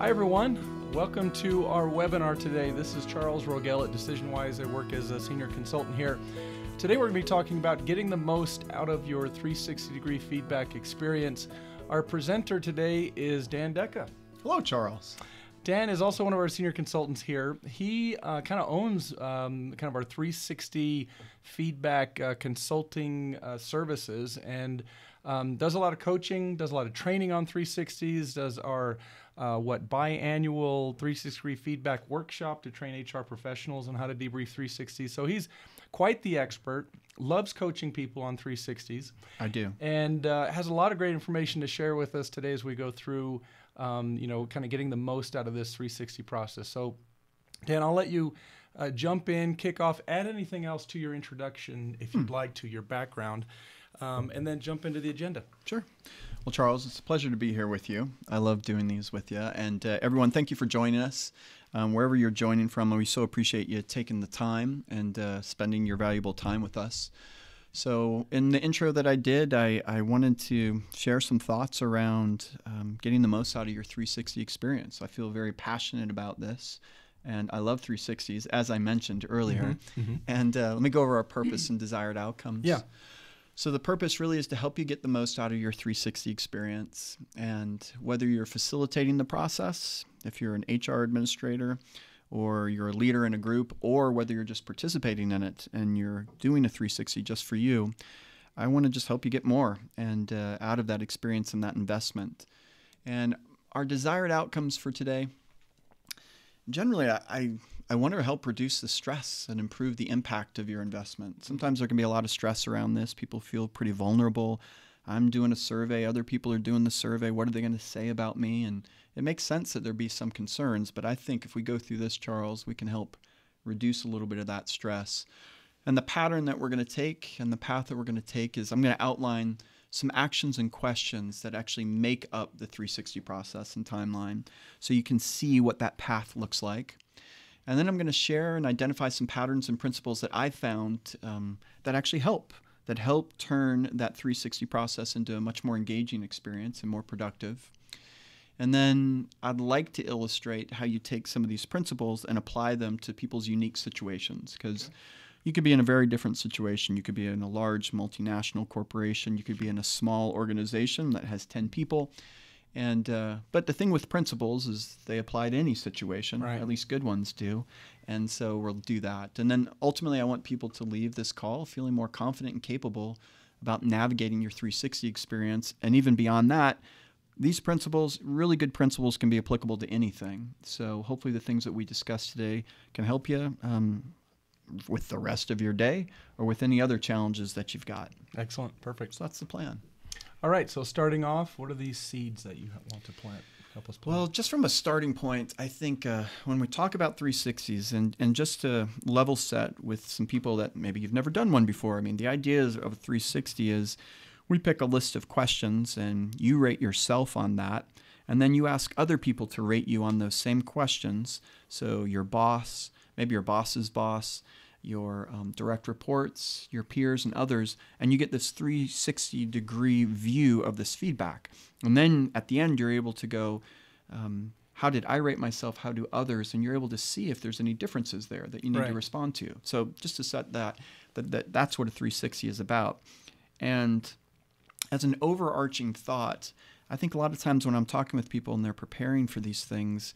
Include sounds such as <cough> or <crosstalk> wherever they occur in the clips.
Hi, everyone. Welcome to our webinar today. This is Charles Rogel at DecisionWise. I work as a senior consultant here. Today, we're going to be talking about getting the most out of your 360 degree feedback experience. Our presenter today is Dan Deka. Hello, Charles. Dan is also one of our senior consultants here. He uh, kind of owns um, kind of our 360 feedback uh, consulting uh, services and um, does a lot of coaching, does a lot of training on 360s, does our uh, what biannual 360 degree feedback workshop to train HR professionals on how to debrief 360s. So he's quite the expert, loves coaching people on 360s. I do. And uh, has a lot of great information to share with us today as we go through, um, you know, kind of getting the most out of this 360 process. So, Dan, I'll let you uh, jump in, kick off, add anything else to your introduction if you'd hmm. like to, your background, um, and then jump into the agenda. Sure. Well, Charles, it's a pleasure to be here with you. I love doing these with you. And uh, everyone, thank you for joining us. Um, wherever you're joining from, we so appreciate you taking the time and uh, spending your valuable time with us. So, in the intro that I did, I, I wanted to share some thoughts around um, getting the most out of your 360 experience. I feel very passionate about this, and I love 360s, as I mentioned earlier. Mm-hmm, mm-hmm. And uh, let me go over our purpose and desired outcomes. Yeah. So the purpose really is to help you get the most out of your 360 experience. And whether you're facilitating the process, if you're an HR administrator, or you're a leader in a group, or whether you're just participating in it and you're doing a 360 just for you, I want to just help you get more and uh, out of that experience and that investment. And our desired outcomes for today, generally, I, I I want to help reduce the stress and improve the impact of your investment. Sometimes there can be a lot of stress around this. People feel pretty vulnerable. I'm doing a survey, other people are doing the survey. What are they going to say about me? And it makes sense that there be some concerns, but I think if we go through this, Charles, we can help reduce a little bit of that stress. And the pattern that we're going to take and the path that we're going to take is I'm going to outline some actions and questions that actually make up the 360 process and timeline so you can see what that path looks like. And then I'm going to share and identify some patterns and principles that I found um, that actually help, that help turn that 360 process into a much more engaging experience and more productive. And then I'd like to illustrate how you take some of these principles and apply them to people's unique situations because okay. you could be in a very different situation. You could be in a large multinational corporation, you could be in a small organization that has 10 people and uh, but the thing with principles is they apply to any situation, right. at least good ones do. And so we'll do that. And then ultimately, I want people to leave this call feeling more confident and capable about navigating your 360 experience. And even beyond that, these principles, really good principles, can be applicable to anything. So hopefully, the things that we discussed today can help you. Um, with the rest of your day or with any other challenges that you've got. Excellent. Perfect. So that's the plan. All right. So starting off, what are these seeds that you want to plant? Help us plant. Well, just from a starting point, I think uh, when we talk about 360s, and and just to level set with some people that maybe you've never done one before. I mean, the idea of a 360 is we pick a list of questions and you rate yourself on that. And then you ask other people to rate you on those same questions. So your boss, maybe your boss's boss, your um, direct reports, your peers, and others, and you get this 360 degree view of this feedback. And then at the end, you're able to go, um, how did I rate myself? How do others? And you're able to see if there's any differences there that you need right. to respond to. So just to set that, that, that, that's what a 360 is about. And as an overarching thought, I think a lot of times when I'm talking with people and they're preparing for these things,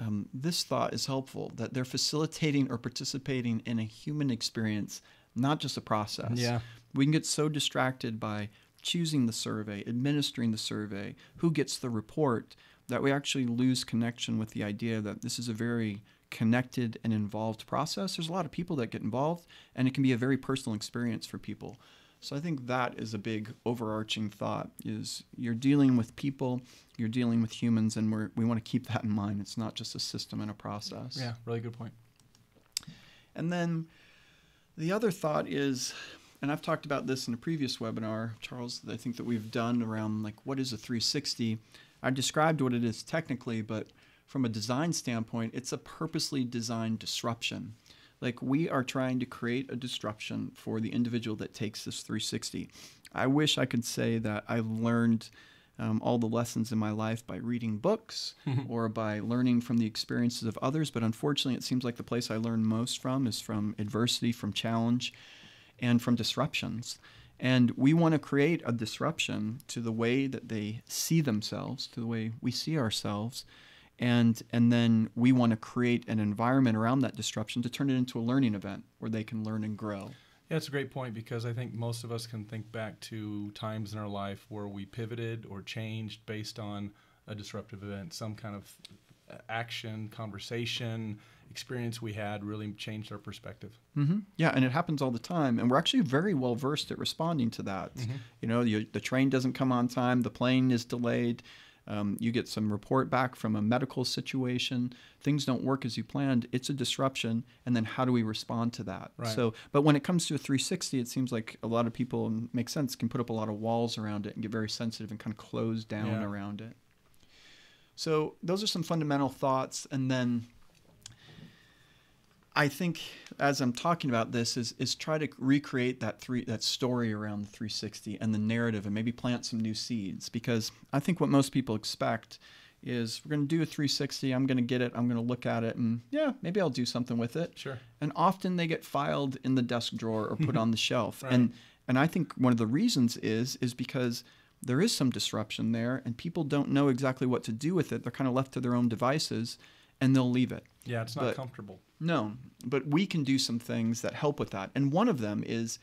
um, this thought is helpful that they're facilitating or participating in a human experience, not just a process. Yeah. We can get so distracted by choosing the survey, administering the survey, who gets the report, that we actually lose connection with the idea that this is a very connected and involved process. There's a lot of people that get involved, and it can be a very personal experience for people. So I think that is a big overarching thought is you're dealing with people, you're dealing with humans and we we want to keep that in mind. It's not just a system and a process. Yeah, really good point. And then the other thought is and I've talked about this in a previous webinar, Charles, I think that we've done around like what is a 360. I described what it is technically, but from a design standpoint, it's a purposely designed disruption. Like we are trying to create a disruption for the individual that takes this 360. I wish I could say that I learned um, all the lessons in my life by reading books <laughs> or by learning from the experiences of others. But unfortunately, it seems like the place I learn most from is from adversity, from challenge, and from disruptions. And we want to create a disruption to the way that they see themselves, to the way we see ourselves. And, and then we want to create an environment around that disruption to turn it into a learning event where they can learn and grow. Yeah, it's a great point because I think most of us can think back to times in our life where we pivoted or changed based on a disruptive event, some kind of uh, action, conversation, experience we had really changed our perspective. Mm-hmm. Yeah, and it happens all the time, and we're actually very well versed at responding to that. Mm-hmm. You know, you, the train doesn't come on time, the plane is delayed. Um, you get some report back from a medical situation, things don't work as you planned, it's a disruption, and then how do we respond to that? Right. So, but when it comes to a 360, it seems like a lot of people makes sense can put up a lot of walls around it and get very sensitive and kind of close down Yeah. around it. So those are some fundamental thoughts, and then I think as I'm talking about this is is try to recreate that three that story around the 360 and the narrative and maybe plant some new seeds because I think what most people expect is we're going to do a 360 I'm going to get it I'm going to look at it and yeah maybe I'll do something with it Sure. and often they get filed in the desk drawer or put <laughs> on the shelf Right. and and I think one of the reasons is is because there is some disruption there and people don't know exactly what to do with it they're kind of left to their own devices and they'll leave it Yeah, it's not But- comfortable. No, but we can do some things that help with that. And one of them is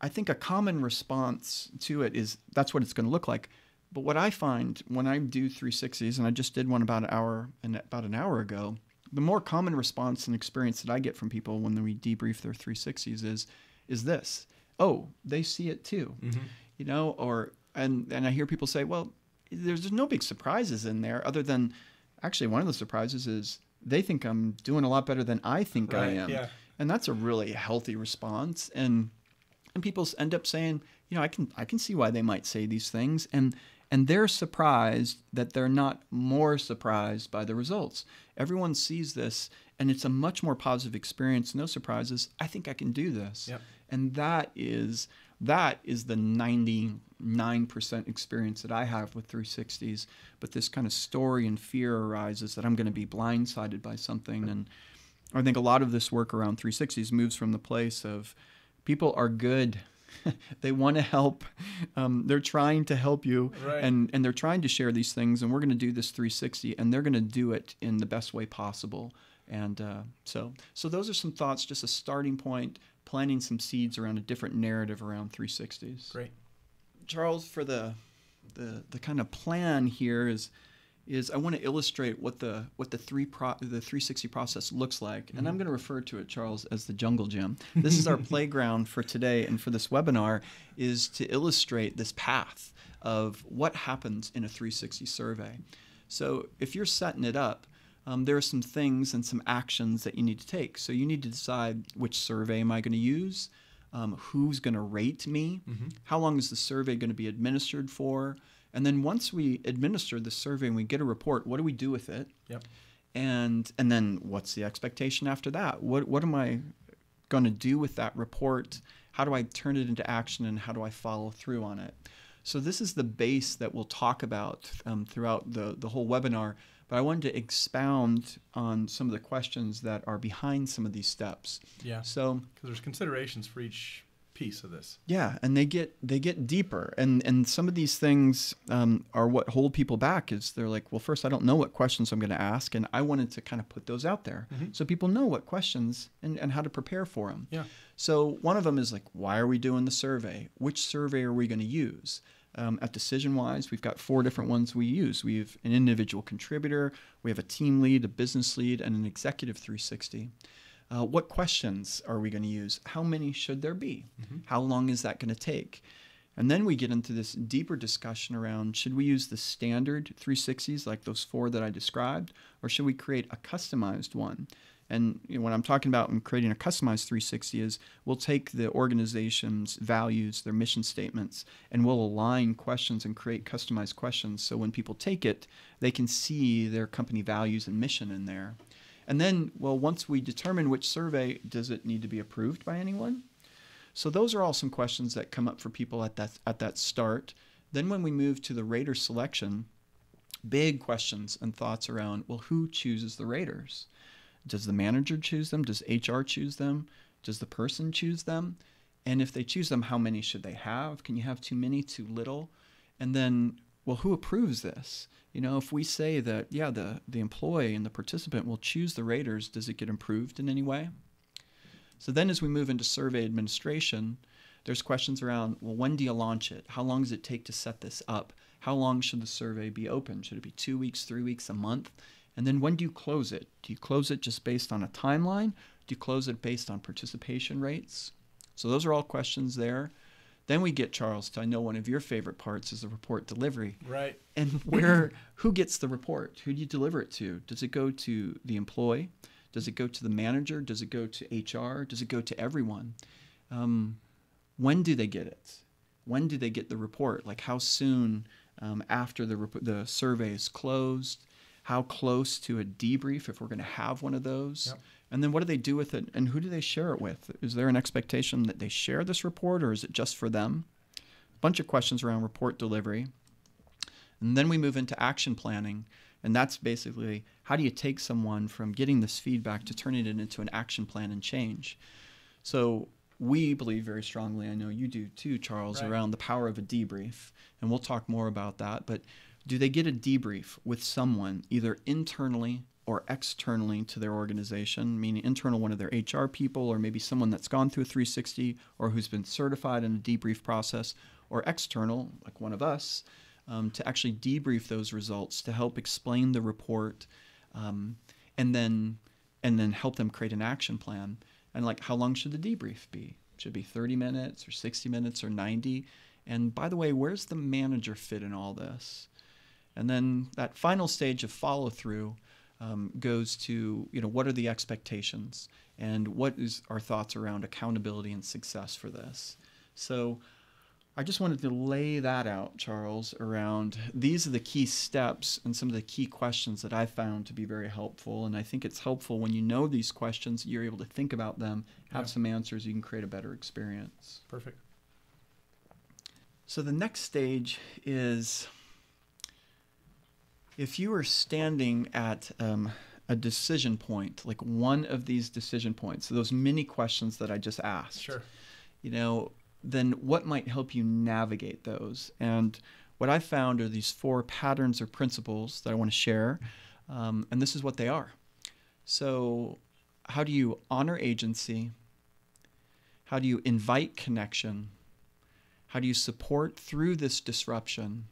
I think a common response to it is that's what it's going to look like. But what I find when I do 360s, and I just did one about an hour and about an hour ago, the more common response and experience that I get from people when we debrief their 360s is is this. Oh, they see it too. Mm-hmm. You know, or and and I hear people say, well, there's, there's no big surprises in there other than actually one of the surprises is they think I'm doing a lot better than I think I am. yeah. And that's a really healthy response. And and people end up saying, you know, I can I can see why they might say these things and and they're surprised that they're not more surprised by the results. Everyone sees this and it's a much more positive experience, no surprises. I think I can do this. Yep. And that is that is the 99% experience that I have with 360s. But this kind of story and fear arises that I'm going to be blindsided by something. And I think a lot of this work around 360s moves from the place of people are good. <laughs> they want to help. Um, they're trying to help you, Right. and and they're trying to share these things. And we're going to do this 360, and they're going to do it in the best way possible. And uh, so, so those are some thoughts, just a starting point, planting some seeds around a different narrative around 360s. Great. Charles, for the the the kind of plan here is is I want to illustrate what the what the three pro, the 360 process looks like, and I'm mm-hmm. going to refer to it, Charles, as the jungle gym. This is our <laughs> playground for today, and for this webinar is to illustrate this path of what happens in a 360 survey. So if you're setting it up, um, there are some things and some actions that you need to take. So you need to decide which survey am I going to use, um, who's going to rate me, how long is the survey going to be administered for, and then once we administer the survey and we get a report, what do we do with it? Yep. and and then what's the expectation after that what what am i going to do with that report how do i turn it into action and how do i follow through on it so this is the base that we'll talk about um, throughout the the whole webinar but i wanted to expound on some of the questions that are behind some of these steps Yeah. so Because there's considerations for each piece of this. yeah, and they get they get deeper, and and some of these things um, are what hold people back. Is they're like, well, first I don't know what questions I'm going to ask, and I wanted to kind of put those out there so people know what questions and and how to prepare for them. Yeah. So one of them is like, why are we doing the survey? Which survey are we going to use? Um, at DecisionWise, we've got four different ones we use. We have an individual contributor, we have a team lead, a business lead, and an executive 360. Uh, what questions are we going to use? How many should there be? How long is that going to take? And then we get into this deeper discussion around should we use the standard 360s like those four that I described, or should we create a customized one? And you know, I'm talking about in creating a customized 360 is we'll take the organization's values, their mission statements, and we'll align questions and create customized questions. So when people take it, they can see their company values and mission in there. And then, well, once we determine which survey, does it need to be approved by anyone? So those are all some questions that come up for people at that at that start. Then when we move to the rater selection, big questions and thoughts around well, who chooses the raters? Does the manager choose them? Does HR choose them? Does the person choose them? And if they choose them, how many should they have? Can you have too many, too little? And then, well, who approves this? You know, if we say that, yeah, the, the employee and the participant will choose the raters, does it get improved in any way? So then as we move into survey administration, there's questions around, well, when do you launch it? How long does it take to set this up? How long should the survey be open? Should it be two weeks, three weeks, a month? And then when do you close it? Do you close it just based on a timeline? Do you close it based on participation rates? So those are all questions there. Then we get Charles to I know one of your favorite parts is the report delivery. Right. And <laughs> where who gets the report? Who do you deliver it to? Does it go to the employee? Does it go to the manager? Does it go to HR? Does it go to everyone? Um, when do they get it? When do they get the report? Like how soon um, after the the survey is closed? How close to a debrief if we're going to have one of those? Yep. And then what do they do with it? And who do they share it with? Is there an expectation that they share this report, or is it just for them? A bunch of questions around report delivery. And then we move into action planning. And that's basically how do you take someone from getting this feedback to turning it into an action plan and change? So we believe very strongly, I know you do too, Charles, Right. around the power of a debrief. And we'll talk more about that. But do they get a debrief with someone either internally or externally to their organization, meaning internal one of their HR people or maybe someone that's gone through a 360 or who's been certified in a debrief process, or external, like one of us, um, to actually debrief those results to help explain the report um, and then and then help them create an action plan. And like how long should the debrief be? Should it be 30 minutes or 60 minutes or 90? And by the way, where's the manager fit in all this? And then that final stage of follow through um, goes to you know what are the expectations and what is our thoughts around accountability and success for this. So I just wanted to lay that out, Charles, around these are the key steps and some of the key questions that I found to be very helpful. And I think it's helpful when you know these questions, you're able to think about them, have Yeah. some answers, you can create a better experience. Perfect. So the next stage is if you are standing at um, a decision point, like one of these decision points, so those many questions that I just asked, Sure. you know, then what might help you navigate those? And what I found are these four patterns or principles that I want to share. Um, and this is what they are. So, how do you honor agency? How do you invite connection? How do you support through this disruption?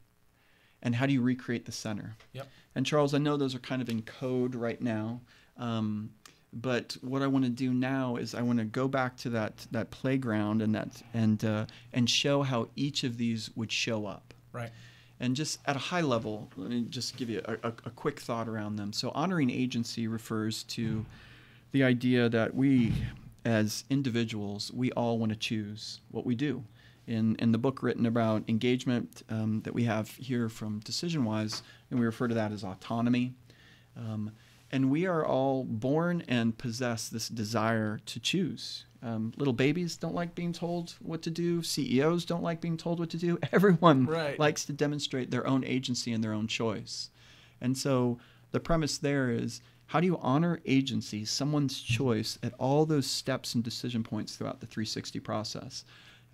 And how do you recreate the center? Yep. And Charles, I know those are kind of in code right now. Um, but what I want to do now is I want to go back to that that playground and that and uh, and show how each of these would show up. Right. And just at a high level, let me just give you a, a, a quick thought around them. So, honoring agency refers to the idea that we, as individuals, we all want to choose what we do. In, in the book written about engagement um, that we have here from DecisionWise, and we refer to that as autonomy. Um, and we are all born and possess this desire to choose. Um, little babies don't like being told what to do. CEOs don't like being told what to do. <laughs> Everyone Right. likes to demonstrate their own agency and their own choice. And so the premise there is how do you honor agency, someone's choice, at all those steps and decision points throughout the 360 process?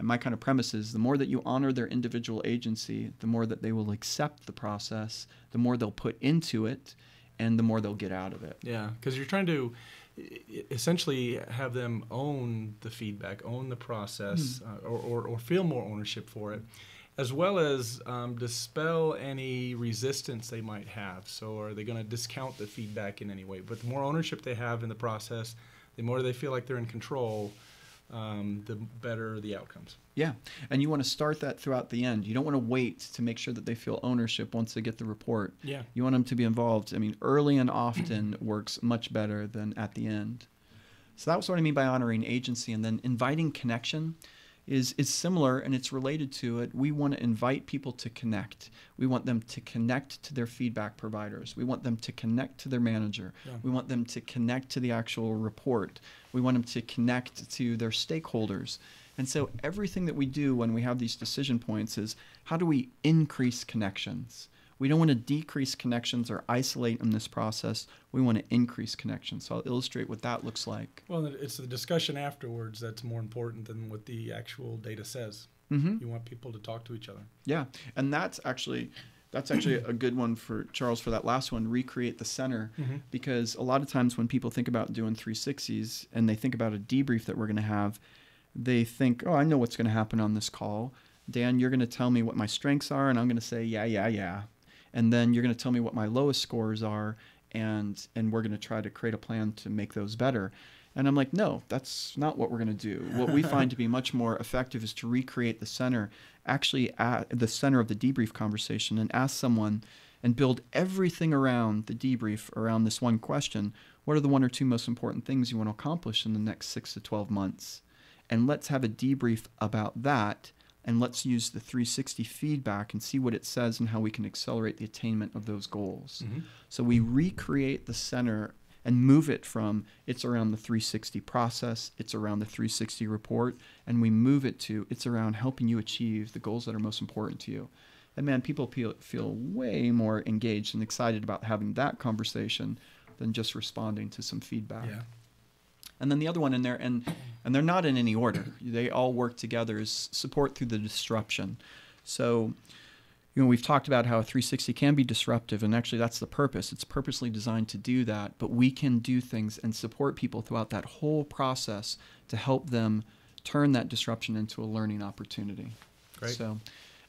And my kind of premise is the more that you honor their individual agency, the more that they will accept the process, the more they'll put into it, and the more they'll get out of it. Yeah, because you're trying to essentially have them own the feedback, own the process, uh, or, or, or feel more ownership for it, as well as um, dispel any resistance they might have. So, are they going to discount the feedback in any way? But the more ownership they have in the process, the more they feel like they're in control, um, the better the outcomes. Yeah, and you want to start that throughout the end. You don't want to wait to make sure that they feel ownership once they get the report. Yeah. You want them to be involved. I mean, early and often <clears throat> works much better than at the end. So that's what I mean by honoring agency. And then inviting connection is, is similar and it's related to it. We want to invite people to connect. We want them to connect to their feedback providers. We want them to connect to their manager. Yeah. We want them to connect to the actual report. We want them to connect to their stakeholders. And so everything that we do when we have these decision points is how do we increase connections? We don't want to decrease connections or isolate in this process. We want to increase connections. So I'll illustrate what that looks like. Well, it's the discussion afterwards that's more important than what the actual data says. Mm-hmm. You want people to talk to each other. Yeah, and that's actually that's actually a good one for Charles for that last one. Recreate the center, Mm-hmm. because a lot of times when people think about doing 360s and they think about a debrief that we're going to have, they think, "Oh, I know what's going to happen on this call. Dan, you're going to tell me what my strengths are, and I'm going to say, yeah, yeah, yeah, and then you're going to tell me what my lowest scores are, and and we're going to try to create a plan to make those better." And I'm like, no, that's not what we're going to do. What we find to be much more effective is to recreate the center, actually at the center of the debrief conversation, and ask someone and build everything around the debrief around this one question what are the one or two most important things you want to accomplish in the next six to 12 months and let's have a debrief about that and let's use the 360 feedback and see what it says and how we can accelerate the attainment of those goals Mm-hmm. so we recreate the center and move it from it's around the 360 process, it's around the 360 report, and we move it to it's around helping you achieve the goals that are most important to you. And man, people feel, feel way more engaged and excited about having that conversation than just responding to some feedback. Yeah. And then the other one in there, and and they're not in any order. They all work together as support through the disruption. So, you know, we've talked about how a 360 can be disruptive, and actually that's the purpose. It's purposely designed to do that. But we can do things and support people throughout that whole process to help them turn that disruption into a learning opportunity. Great. So,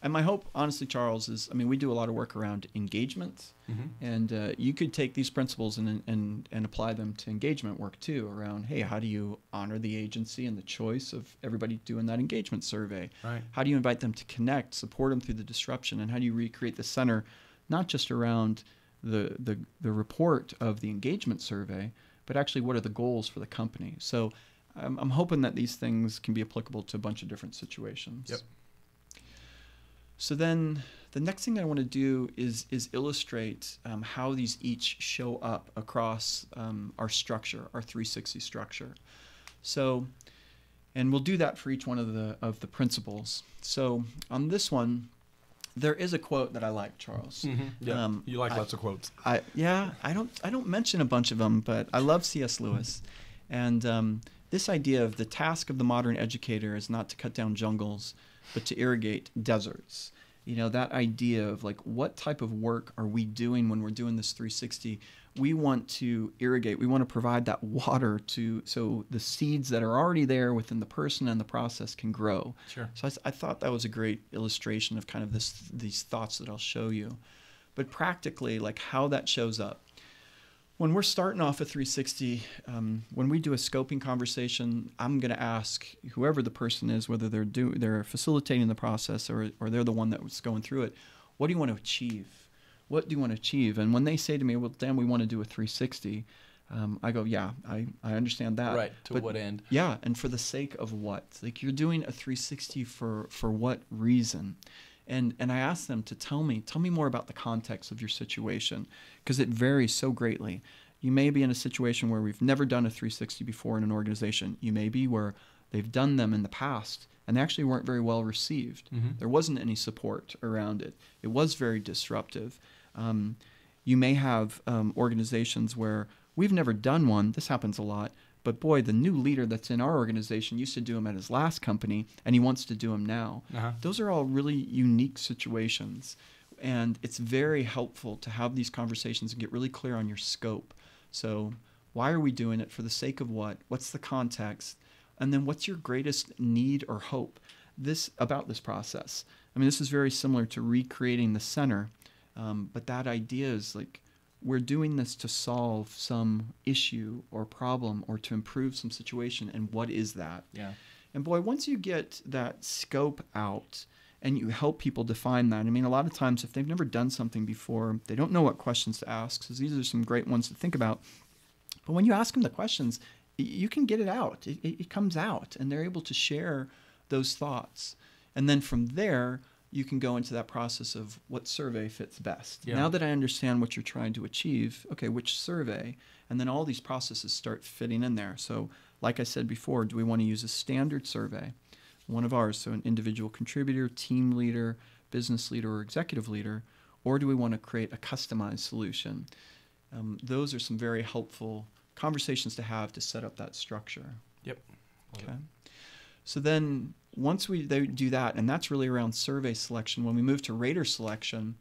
and my hope, honestly, Charles, is I mean, we do a lot of work around engagement. Mm-hmm. And uh, you could take these principles and, and, and apply them to engagement work too around, hey, how do you honor the agency and the choice of everybody doing that engagement survey? Right. How do you invite them to connect, support them through the disruption? And how do you recreate the center, not just around the, the, the report of the engagement survey, but actually what are the goals for the company? So I'm, I'm hoping that these things can be applicable to a bunch of different situations. Yep. So then the next thing I want to do is is illustrate um, how these each show up across um, our structure, our 360 structure. So, and we'll do that for each one of the of the principles. So on this one, there is a quote that I like, Charles. Mm-hmm. Yeah. Um, you like I- lots of quotes. I yeah, I don't I don't mention a bunch of them, but I love C.S. Lewis, and um, this idea of the task of the modern educator is not to cut down jungles, but to irrigate deserts. You know that idea of like what type of work are we doing when we're doing this 360? We want to irrigate. We want to provide that water to so the seeds that are already there within the person and the process can grow. Sure. So I thought that was a great illustration of kind of this these thoughts that I'll show you. But practically, like how that shows up. When we're starting off a 360, um, when we do a scoping conversation, I'm going to ask whoever the person is, whether they're do they're facilitating the process or or they're the one that's going through it, what do you want to achieve? What do you want to achieve? And when they say to me, "Well, Dan, we want to do a 360," um, I go, "Yeah, I, I understand that." right. To but- what end? yeah, and for the sake of what? Like you're doing a 360 for for what reason? And and I asked them to tell me, tell me more about the context of your situation because it varies so greatly. You may be in a situation where we've never done a 360 before in an organization. You may be where they've done them in the past and they actually weren't very well received. Mhm. There wasn't any support around it. It was very disruptive. Um, you may have um, organizations where we've never done one. This happens a lot. But boy, the new leader that's in our organization used to do them at his last company, and he wants to do them now. Uh-huh. Those are all really unique situations. And it's very helpful to have these conversations and get really clear on your scope. So, why are we doing it? For the sake of what? What's the context? And then, what's your greatest need or hope? This about this process. I mean, this is very similar to recreating the center, um, but that idea is like we're doing this to solve some issue or problem or to improve some situation. And what is that? Yeah. And boy, once you get that scope out and you help people define that, I mean, a lot of times if they've never done something before, they don't know what questions to ask. So these are some great ones to think about. But when you ask them the questions, you can get it out. It, it, it comes out, and they're able to share those thoughts. And then from there, you can go into that process of what survey fits best. Yeah. Now that I understand what you're trying to achieve, okay, which survey? And then all these processes start fitting in there. So, like I said before, do we want to use a standard survey? one of ours, so an individual contributor, team leader, business leader, or executive leader, or do we want to create a customized solution? Um, those are some very helpful conversations to have to set up that structure. Yep. Okay. So then once we they do that, and that's really around survey selection, when we move to rater selection,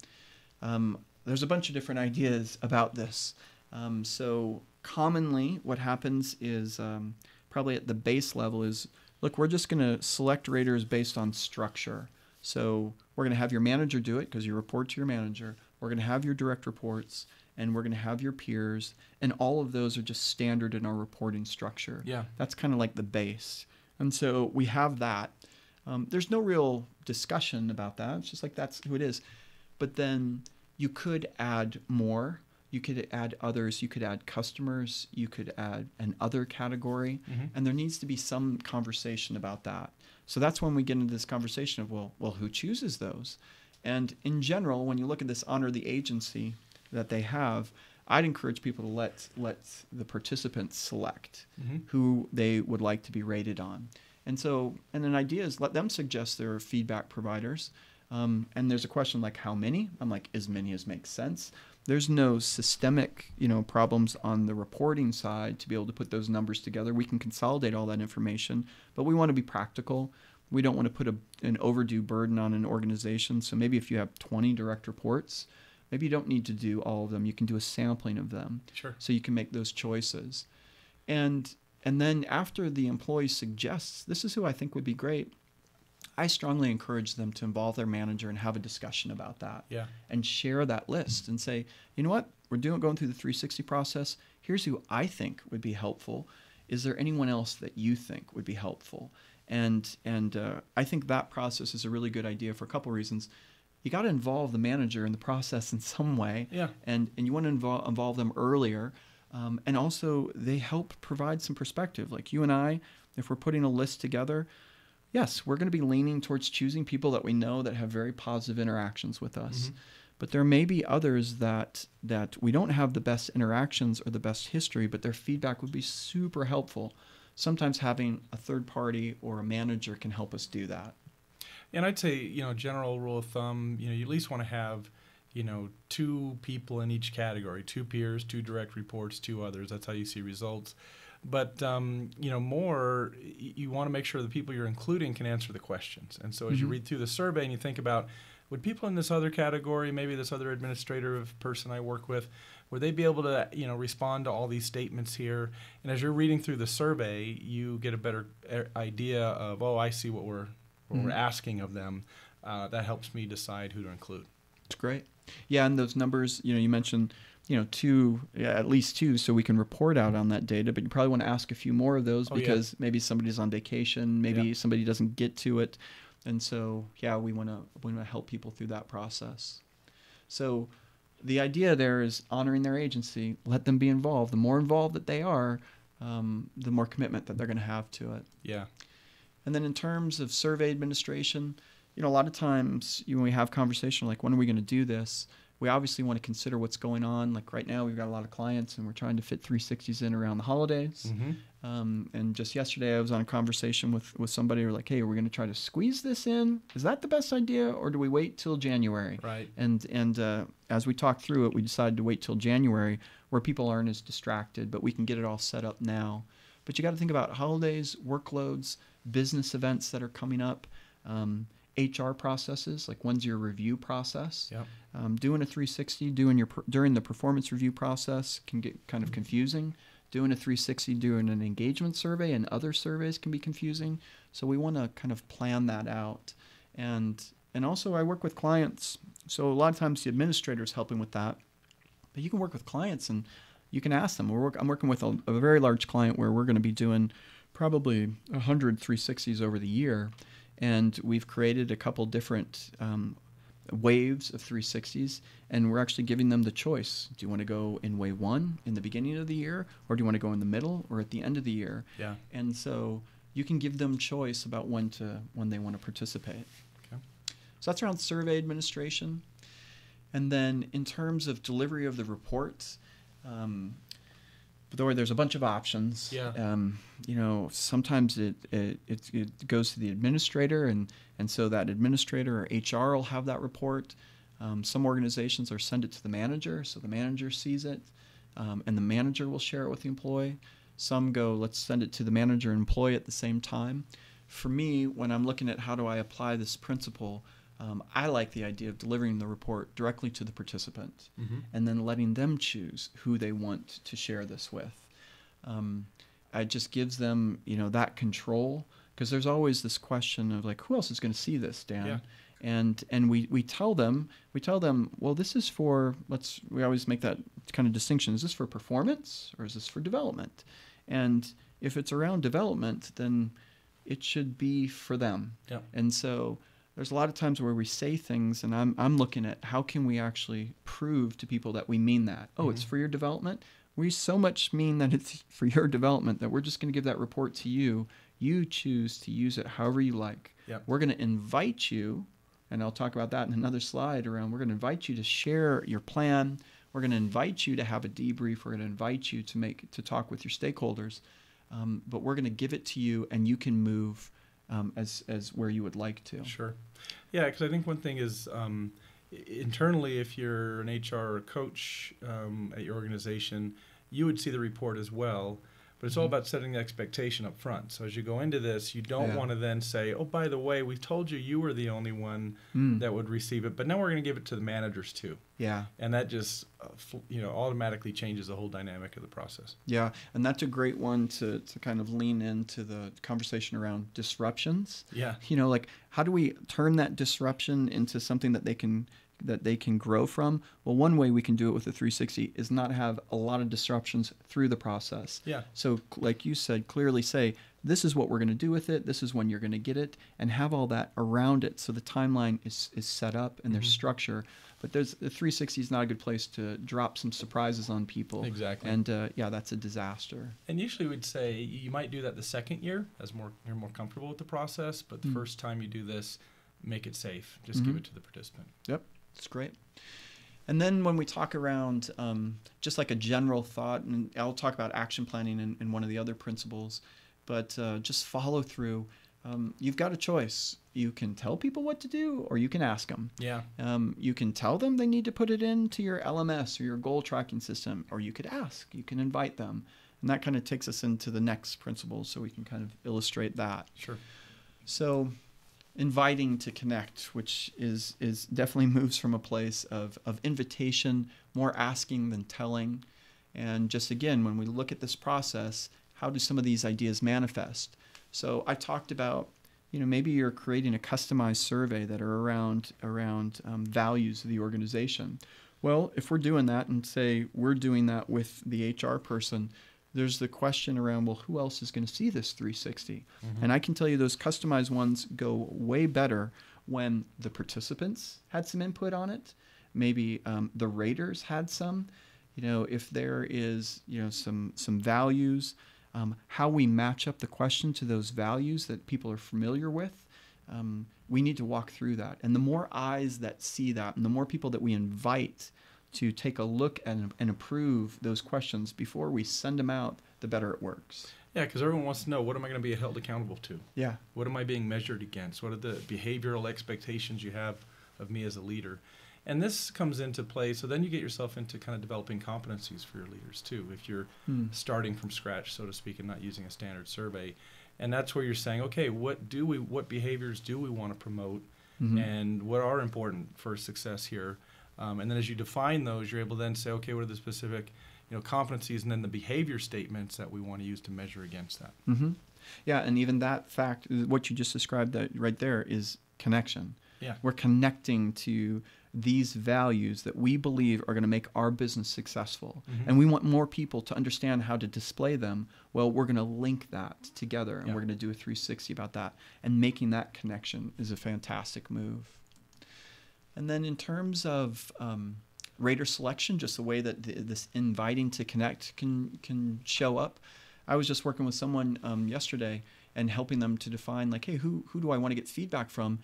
um, there's a bunch of different ideas about this. Um, so commonly, what happens is um, probably at the base level is look, we're just going to select raters based on structure. So we're going to have your manager do it because you report to your manager. We're going to have your direct reports, and we're going to have your peers, and all of those are just standard in our reporting structure. Yeah. That's kind of like the base. And so we have that. Um, there's no real discussion about that. It's just like that's who it is. But then you could add more. You could add others. You could add customers. You could add an other category. Mm-hmm. And there needs to be some conversation about that. So that's when we get into this conversation of well, well, who chooses those? And in general, when you look at this honor the agency that they have, I'd encourage people to let let the participants select Mm-hmm. who they would like to be rated on. And so, and an idea is let them suggest their feedback providers. Um, and there's a question like how many? I'm like as many as makes sense. There's no systemic, you know, problems on the reporting side to be able to put those numbers together. We can consolidate all that information, but we want to be practical. We don't want to put a, an overdue burden on an organization. So maybe if you have 20 direct reports, maybe you don't need to do all of them. You can do a sampling of them Sure. so you can make those choices and and then after the employee suggests this is who i think would be great i strongly encourage them to involve their manager and have a discussion about that. Yeah. and share that list and say you know what? We're doing going through the 360 process. Here's who i think would be helpful. Is there anyone else that you think would be helpful? And and uh, i think that process is a really good idea for a couple reasons. You got to involve the manager in the process in some way. Yeah. and and you want to involve, involve them earlier um, and also they help provide some perspective. Like you and i if we're putting a list together yes we're going to be leaning towards choosing people that we know that have very positive interactions with us. Mhm. but there may be others that that we don't have the best interactions or the best history but their feedback would be super helpful. Sometimes having a third party or a manager can help us do that. And I'd say, you know, general rule of thumb, you know, you at least want to have, you know, two people in each category, two peers, two direct reports, two others. That's how you see results. But um, you know, more you want to make sure the people you're including can answer the questions. And so as you Mhm. read through the survey and you think about would people in this other category, maybe this other administrative person I work with, would they be able to, you know, respond to all these statements here? And as you're reading through the survey, you get a better idea of, oh, I see what we're what we're Mhm. asking of them. Uh, that helps me decide who to include. It's great. Yeah, and those numbers, you know, you mentioned, you know, two, yeah, at least two, so we can report out on that data. But you probably want to ask a few more of those Oh, yeah. because maybe somebody's on vacation, maybe Yeah. somebody doesn't get to it, and so yeah, we want to we want to help people through that process. So the idea there is honoring their agency, let them be involved. The more involved that they are, um, the more commitment that they're going to have to it. Yeah. And then in terms of survey administration, you know, a lot of times you, when we have conversation like, when are we going to do this? We obviously want to consider what's going on. Like right now, we've got a lot of clients and we're trying to fit 360s in around the holidays. Mm-hmm. Um, and just yesterday, I was on a conversation with, with somebody who were like, hey, are we going to try to squeeze this in? Is that the best idea? Or do we wait till January? Right. And and uh, as we talked through it, we decided to wait till January, where people aren't as distracted, but we can get it all set up now. But you got to think about holidays, workloads, business events that are coming up, um, HR processes. Like when's your review process? Yep. Um, doing a 360 doing your during the performance review process can get kind of confusing. Doing a 360 doing an engagement survey and other surveys can be confusing. So we want to kind of plan that out. And and also I work with clients. So a lot of times the administrator is helping with that. But you can work with clients and you can ask them. We're work, I'm working with a, a very large client where we're going to be doing probably 100 360s over the year. And we've created a couple different um, waves of 360s and we're actually giving them the choice do you want to go in wave one in the beginning of the year or do you want to go in the middle or at the end of the year Yeah. and so you can give them choice about when to when they want to participate Okay. so that's around survey administration and then in terms of delivery of the reports um, Or there's a bunch of options. Yeah. Um, you know, sometimes it, it it it goes to the administrator, and and so that administrator or HR will have that report. Um, some organizations are send it to the manager, so the manager sees it, um, and the manager will share it with the employee. Some go, let's send it to the manager and employee at the same time. For me, when I'm looking at how do I apply this principle, um, I like the idea of delivering the report directly to the participant and then letting them choose who they want to share this with. Um, it just gives them, you know, that control because there's always this question of like, who else is going to see this, Dan? Yeah. And and we, we tell them we tell them well this is for let's we always make that kind of distinction is this for performance or is this for development and if it's around development then it should be for them Yeah. and so there's a lot of times where we say things and I'm, I'm looking at how can we actually prove to people that we mean that? Oh it's for your development? We so much mean that it's <laughs> for your development that we're just going to give that report to you. You choose to use it however you like. Yep. we're going to invite you and i'll talk about that in another slide around we're going to invite you to share your plan. We're going to invite you to have a debrief. We're going to invite you to make to talk with your stakeholders. Um, but we're going to give it to you and you can move um, as as where you would like to Sure. Yeah, because I think one thing is um, internally, if you're an HR or coach um, at your organization, you would see the report as well. But it's all about setting the expectation up front. So as you go into this, you don't Yeah. want to then say, "Oh, by the way, we told you you were the only one Mm. that would receive it, but now we're going to give it to the managers too." yeah And that just, uh, fl- you know, automatically changes the whole dynamic of the process. Yeah, and that's a great one to, to kind of lean into the conversation around disruptions. Yeah. You know, like how do we turn that disruption into something that they can that they can grow from? Well, one way we can do it with the 360 is not have a lot of disruptions through the process. Yeah. So, like you said, clearly say, this is what we're going to do with it, this is when you're going to get it, and have all that around it so the timeline is, is set up and there's structure. But there's the 360 is not a good place to drop some surprises on people. Exactly. And uh, yeah, that's a disaster. And usually we'd say you might do that the second year as more you're more comfortable with the process, but the Mm. first time you do this, make it safe. Just give Mhm. it to the participant. Yep, it's great. And then when we talk around um, just like a general thought, and I'll talk about action planning in, in one of the other principles, but uh, just follow through. Um, you've got a choice. You can tell people what to do, or you can ask them. Yeah. Um, you can tell them they need to put it into your LMS or your goal tracking system, or you could ask. You can invite them. And that kind of takes us into the next principle, so we can kind of illustrate that. Sure. So, inviting to connect, which is is definitely <laughs> moves from a place of of invitation, more asking than telling, and just again, when we look at this process, how do some of these ideas manifest? So, I talked about, you know, maybe you're creating a customized survey that are around around um, values of the organization. Well, if we're doing that, and say we're doing that with the HR person, there's the question around well who else is going to see this 360 and i can tell you those customized ones go way better when the participants had some input on it. Maybe um, the raters had some. You know if there is you know some some values um, how we match up the question to those values that people are familiar with um, we need to walk through that. And the more eyes that see that and the more people that we invite to take a look and, and approve those questions before we send them out, the better it works. Yeah, because everyone wants to know what am I going to be held accountable to? Yeah. What am I being measured against? What are the behavioral expectations you have of me as a leader? And this comes into play. So then you get yourself into kind of developing competencies for your leaders too. If you're Hmm. starting from scratch, so to speak, and not using a standard survey, and that's where you're saying, okay, what do we, what behaviors do we want to promote, Mhm. and what are important for success here? Um, and then as you define those, you're able to then say, okay, what are the specific, you know, competencies, and then the behavior statements that we want to use to measure against that. hmm Yeah, and even that fact, what you just described that right there is connection. Yeah. We're connecting to these values that we believe are going to make our business successful. Mhm. And we want more people to understand how to display them. Well, we're going to link that together and Yeah. we're going to do a 360 about that. And making that connection is a fantastic move. And then in terms of um, rater selection, just the way that th- this inviting to connect can can show up. I was just working with someone um, yesterday and helping them to define like, hey, who who do I want to get feedback from?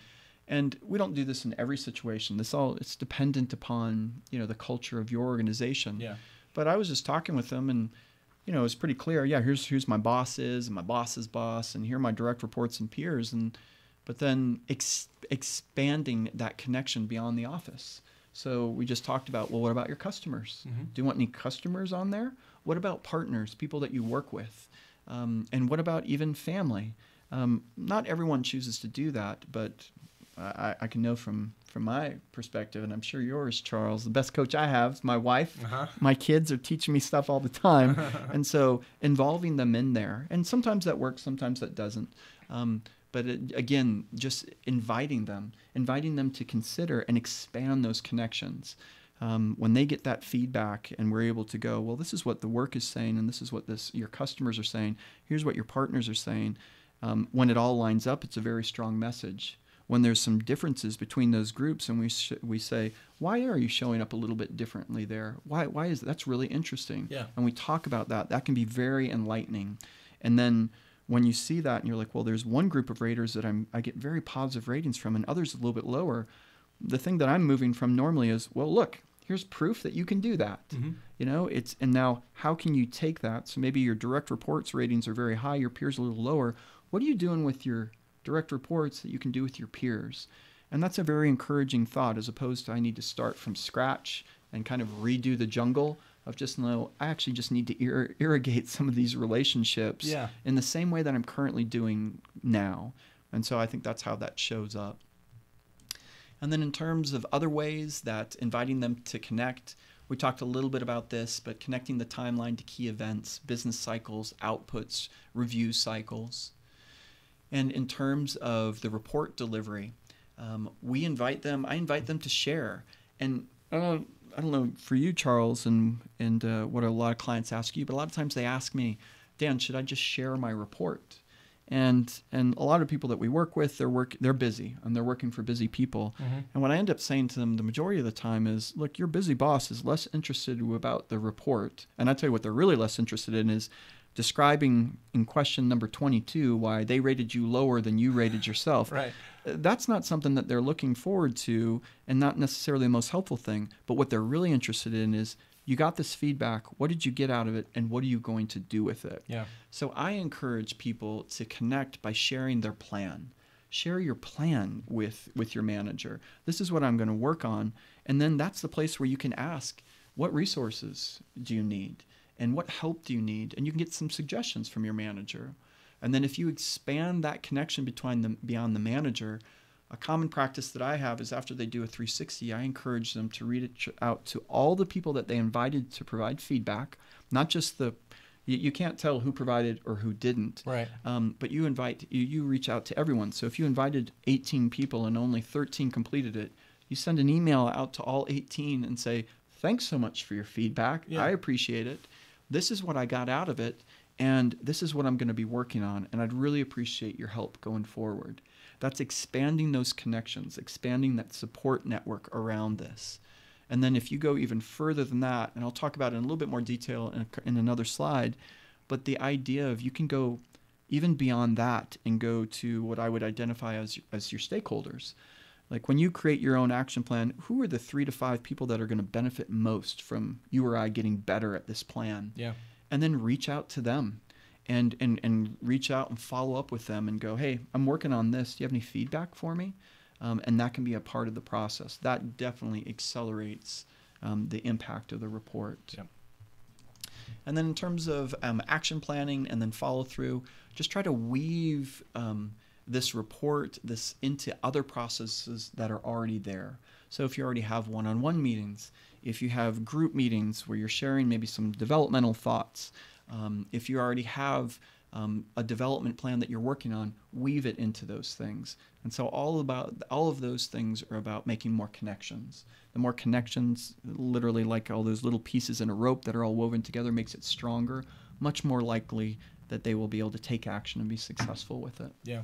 And we don't do this in every situation. This all it's dependent upon you know the culture of your organization. Yeah. But I was just talking with them, and you know, it's pretty clear. Yeah, here's here's my boss is and my boss's boss, and here are my direct reports and peers, and but then ex- expanding that connection beyond the office. So we just talked about well, what about your customers? Mm-hmm. Do you want any customers on there? What about partners, people that you work with, um, and what about even family? Um, not everyone chooses to do that, but I, I can know from from my perspective, and I'm sure yours, Charles. The best coach I have is my wife. Uh-huh. My kids are teaching me stuff all the time, <laughs> and so involving them in there, and sometimes that works, sometimes that doesn't. Um, but it, again, just inviting them, inviting them to consider and expand those connections. Um, when they get that feedback and we're able to go, well, this is what the work is saying, and this is what this your customers are saying. Here's what your partners are saying. Um, when it all lines up, it's a very strong message. When there's some differences between those groups, and we sh- we say, why are you showing up a little bit differently there? Why why is that's really interesting? Yeah. And we talk about that. That can be very enlightening. And then when you see that and you're like, well, there's one group of raters that I'm I get very positive ratings from, and others a little bit lower. The thing that I'm moving from normally is, well, look, here's proof that you can do that. Mhm. You know, it's and now how can you take that? So maybe your direct reports ratings are very high, your peers a little lower. What are you doing with your direct reports that you can do with your peers? And that's a very encouraging thought as opposed to I need to start from scratch and kind of redo the jungle of just no, I actually just need to ir- irrigate some of these relationships Yeah. in the same way that I'm currently doing now. And so I think that's how that shows up. And then in terms of other ways that inviting them to connect, we talked a little bit about this, but connecting the timeline to key events, business cycles, outputs, review cycles. And in terms of the report delivery, um, we invite them, I invite them to share. And I don't know, I don't know for you, Charles, and, and uh, what a lot of clients ask you, but a lot of times they ask me, Dan, should I just share my report? And and a lot of people that we work with, they're work they're busy and they're working for busy people. And what I end up saying to them the majority of the time is, look, your busy boss is less interested about the report. And I tell you what they're really less interested in is describing in question number 22 why they rated you lower than you rated yourself. <laughs> Right. Uh, That's not something that they're looking forward to and not necessarily the most helpful thing. But what they're really interested in is you got this feedback. What did you get out of it? And what are you going to do with it? Yeah. So I encourage people to connect by sharing their plan. Share your plan with with your manager. This is what I'm going to work on, and then that's the place where you can ask, what resources do you need, and what help do you need, and you can get some suggestions from your manager. And then if you expand that connection between them beyond the manager, a common practice that I have is after they do a 360, I encourage them to read it out to all the people that they invited to provide feedback, not just the you, you can't tell who provided or who didn't. Right. Um, but you invite you, you reach out to everyone. So if you invited 18 people and only 13 completed it, you send an email out to all 18 and say, "Thanks so much for your feedback. Yeah. I appreciate it. This is what I got out of it, and this is what I'm going to be working on. And I'd really appreciate your help going forward." That's expanding those connections, expanding that support network around this. And then if you go even further than that, and I'll talk about it in a little bit more detail in, in another slide, but the idea of you can go even beyond that and go to what I would identify as as your stakeholders. Like when you create your own action plan, who are the three to five people that are going to benefit most from you or I getting better at this plan? Yeah. and then reach out to them and, and, and reach out and follow up with them and go, hey, I'm working on this. Do you have any feedback for me? Um, and that can be a part of the process. That definitely accelerates um, the impact of the report. Yep. And then in terms of um, action planning and then follow through, just try to weave um, this report this into other processes that are already there. So if you already have one-on-one meetings, if you have group meetings where you're sharing maybe some developmental thoughts, um, if you already have um, a development plan that you're working on, weave it into those things. And so all about all of those things are about making more connections. The more connections, literally like all those little pieces in a rope that are all woven together, makes it stronger. Much more likely that they will be able to take action and be successful with it. Yeah.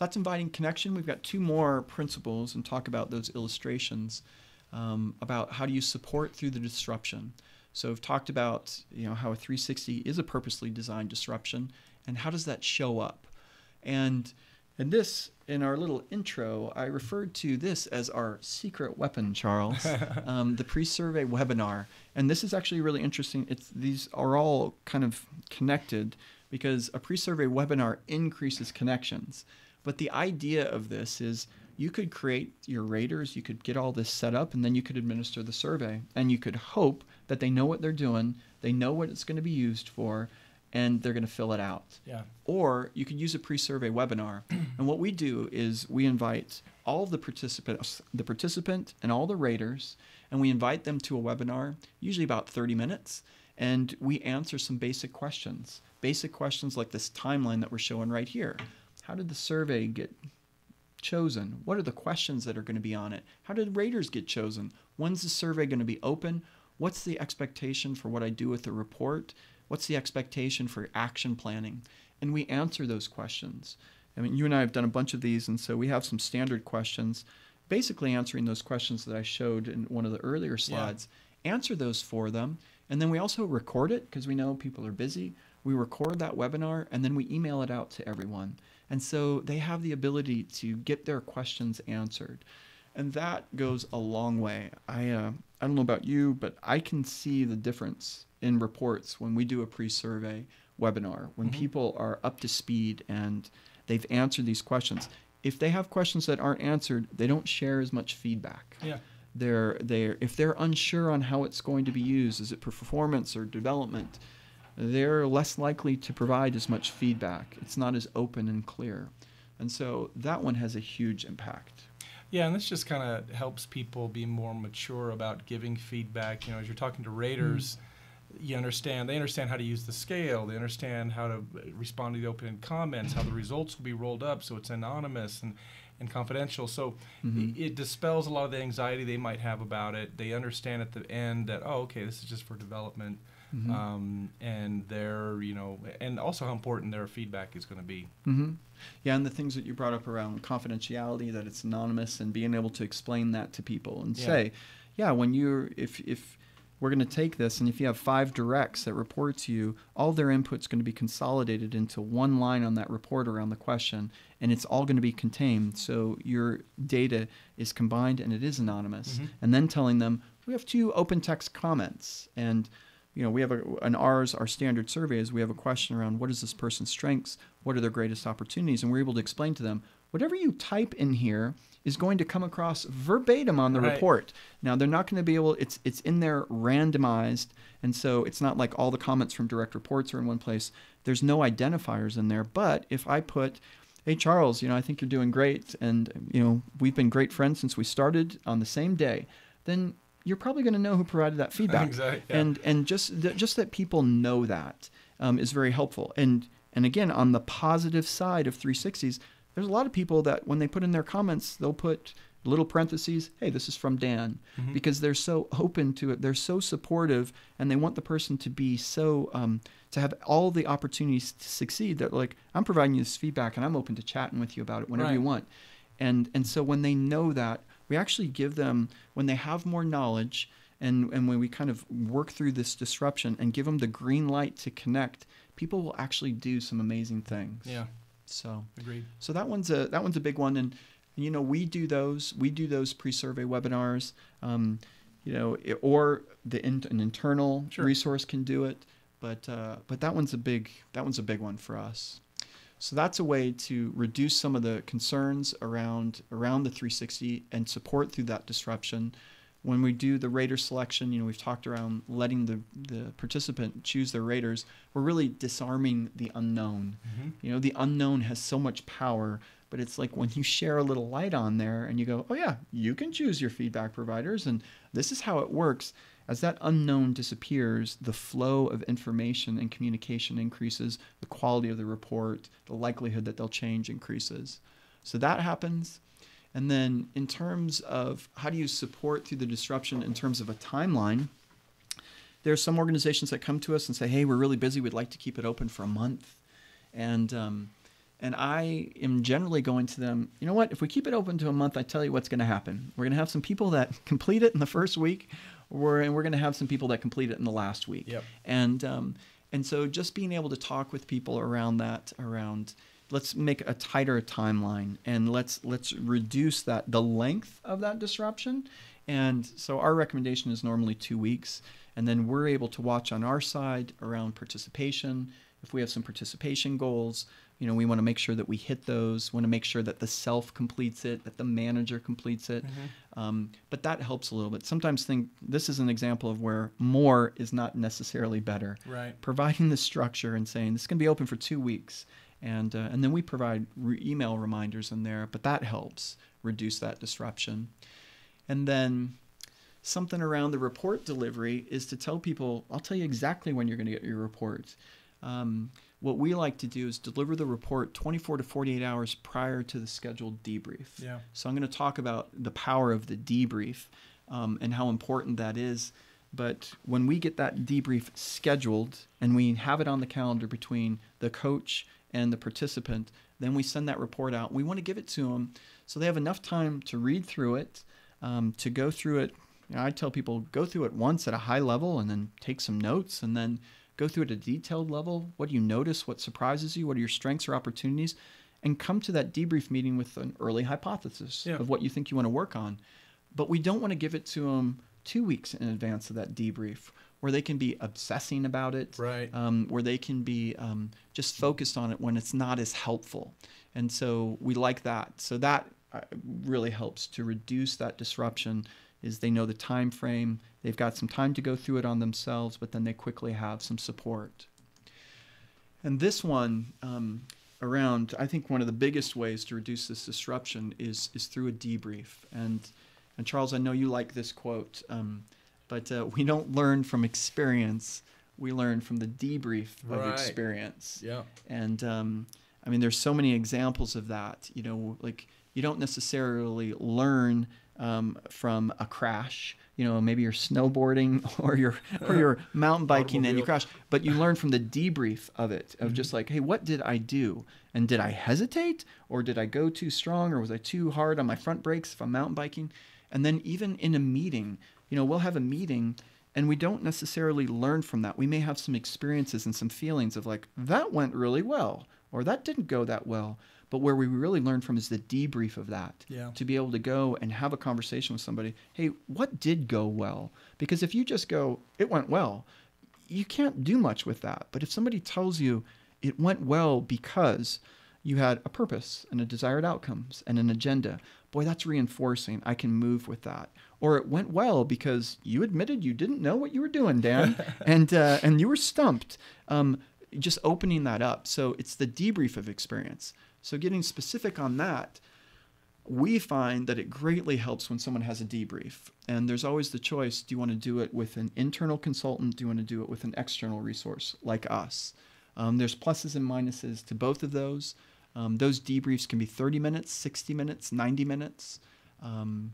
So that's inviting connection. We've got two more principles and talk about those illustrations um, about how do you support through the disruption. So we've talked about you know how a 360 is a purposely designed disruption and how does that show up. And And this, in our little intro, I referred to this as our secret weapon, Charles, <laughs> um, the pre-survey webinar. And this is actually really interesting. It's these are all kind of connected because a pre-survey webinar increases connections. But the idea of this is you could create your raters, you could get all this set up, and then you could administer the survey. And you could hope that they know what they're doing, they know what it's going to be used for, and they're going to fill it out. Yeah. Or you could use a pre-survey webinar. <clears throat> and what we do is we invite all the participants, the participant and all the raters, and we invite them to a webinar, usually about 30 minutes, and we answer some basic questions. Basic questions like this timeline that we're showing right here. How did the survey get chosen? What are the questions that are going to be on it? How did raters get chosen? When's the survey going to be open? What's the expectation for what I do with the report? What's the expectation for action planning? And we answer those questions. I mean, you and I have done a bunch of these, and so we have some standard questions, basically answering those questions that I showed in one of the earlier slides. Yeah. Answer those for them, and then we also record it because we know people are busy. We record that webinar, and then we email it out to everyone. And so they have the ability to get their questions answered. And that goes a long way. I, uh, I don't know about you, but I can see the difference in reports when we do a pre-survey webinar when mm-hmm. people are up to speed and they've answered these questions if they have questions that aren't answered they don't share as much feedback yeah they're they're if they're unsure on how it's going to be used is it performance or development they're less likely to provide as much feedback. It's not as open and clear. And so that one has a huge impact. Yeah, and this just kind of helps people be more mature about giving feedback. You know, as you're talking to raters, mm-hmm. you understand they understand how to use the scale. They understand how to respond to the open comments how the results will be rolled up so it's anonymous and and confidential. So mm-hmm. it, it, dispels a lot of the anxiety they might have about it. They understand at the end that oh okay this is just for development mm-hmm. um, and their you know and also how important their feedback is going to be mm-hmm. yeah and the things that you brought up around confidentiality that it's anonymous and being able to explain that to people and yeah. say yeah when you're if if we're going to take this, and if you have five directs that report to you, all their input's going to be consolidated into one line on that report around the question, and it's all going to be contained. So your data is combined and it is anonymous. Mm-hmm. And then telling them, we have two open text comments. And you know, we have a, an ours, our standard survey is we have a question around what is this person's strengths, what are their greatest opportunities, and we're able to explain to them whatever you type in here is going to come across verbatim on the right. report. Now they're not going to be able it's it's in there randomized and so it's not like all the comments from direct reports are in one place. There's no identifiers in there, but if I put Hey Charles, you know, I think you're doing great and you know, we've been great friends since we started on the same day. Then you're probably going to know who provided that feedback. <laughs> exactly. Yeah. And and just just that people know that um, is very helpful. And and again, on the positive side of 360s, there's a lot of people that when they put in their comments, they'll put little parentheses, hey, this is from Dan, mm-hmm. because they're so open to it. They're so supportive and they want the person to be so, um, to have all the opportunities to succeed. That like, I'm providing you this feedback and I'm open to chatting with you about it whenever right. you want. And, and so when they know that, we actually give them, when they have more knowledge, and, and when we kind of work through this disruption and give them the green light to connect, people will actually do some amazing things. Yeah. So agreed. So that one's a that one's a big one, and you know we do those we do those pre-survey webinars. Um, you know, or the in, an internal sure. resource can do it, but uh, but that one's a big that one's a big one for us. So that's a way to reduce some of the concerns around around the 360 and support through that disruption when we do the rater selection, you know, we've talked around letting the, the participant choose their raters. We're really disarming the unknown. Mm-hmm. You know, the unknown has so much power, but it's like when you share a little light on there and you go, oh, yeah, you can choose your feedback providers, and this is how it works. As that unknown disappears, the flow of information and communication increases, the quality of the report, the likelihood that they'll change increases. So that happens and then in terms of how do you support through the disruption in terms of a timeline, there are some organizations that come to us and say, "Hey, we're really busy. We'd like to keep it open for a month," and um, and I am generally going to them. You know what? If we keep it open to a month, I tell you what's going to happen. We're going to have some people that <laughs> complete it in the first week, or, and we're going to have some people that complete it in the last week. Yep. And um, and so just being able to talk with people around that, around let's make a tighter timeline and let's let's reduce that the length of that disruption. And so our recommendation is normally two weeks, and then we're able to watch on our side around participation. If we have some participation goals, you know, we want to make sure that we hit those. Want to make sure that the self completes it, that the manager completes it. Mm-hmm. Um, but that helps a little bit. Sometimes think this is an example of where more is not necessarily better. Right. Providing the structure and saying this is going to be open for two weeks, and uh, and then we provide re- email reminders in there. But that helps reduce that disruption. And then something around the report delivery is to tell people, I'll tell you exactly when you're going to get your report. Um, what we like to do is deliver the report 24 to 48 hours prior to the scheduled debrief. Yeah. So I'm going to talk about the power of the debrief um, and how important that is. But when we get that debrief scheduled and we have it on the calendar between the coach and the participant, then we send that report out. We want to give it to them so they have enough time to read through it, um, to go through it. You know, I tell people go through it once at a high level and then take some notes and then go through at a detailed level. What do you notice? What surprises you? What are your strengths or opportunities? And come to that debrief meeting with an early hypothesis yeah. of what you think you want to work on. But we don't want to give it to them two weeks in advance of that debrief where they can be obsessing about it, right. um, where they can be um, just focused on it when it's not as helpful. And so we like that. So that uh, really helps to reduce that disruption is they know the time frame they've got some time to go through it on themselves but then they quickly have some support. And this one um, around i think one of the biggest ways to reduce this disruption is is through a debrief. And and charles i know you like this quote um, but uh, we don't learn from experience. We learn from the debrief of right. experience. Yeah. And um, i mean there's so many examples of that. You know like you don't necessarily learn um, from a crash. You know, maybe you're snowboarding <laughs> or you're or you're mountain biking and you crash, but you learn from the debrief of it of mm-hmm. just like, hey, what did I do? And did I hesitate or did I go too strong or was I too hard on my front brakes if I'm mountain biking? And then even in a meeting, you know, we'll have a meeting and we don't necessarily learn from that. We may have some experiences and some feelings of like that went really well or that didn't go that well but where we really learn from is the debrief of that. Yeah. To be able to go and have a conversation with somebody. Hey, what did go well? Because if you just go, it went well, you can't do much with that. But if somebody tells you it went well because you had a purpose and a desired outcomes and an agenda, boy, that's reinforcing. I can move with that. Or it went well because you admitted you didn't know what you were doing, Dan, <laughs> and uh, and you were stumped. Um, just opening that up. So it's the debrief of experience. So, getting specific on that, we find that it greatly helps when someone has a debrief. And there's always the choice do you want to do it with an internal consultant? Do you want to do it with an external resource like us? Um, there's pluses and minuses to both of those. Um, those debriefs can be 30 minutes, 60 minutes, 90 minutes. Um,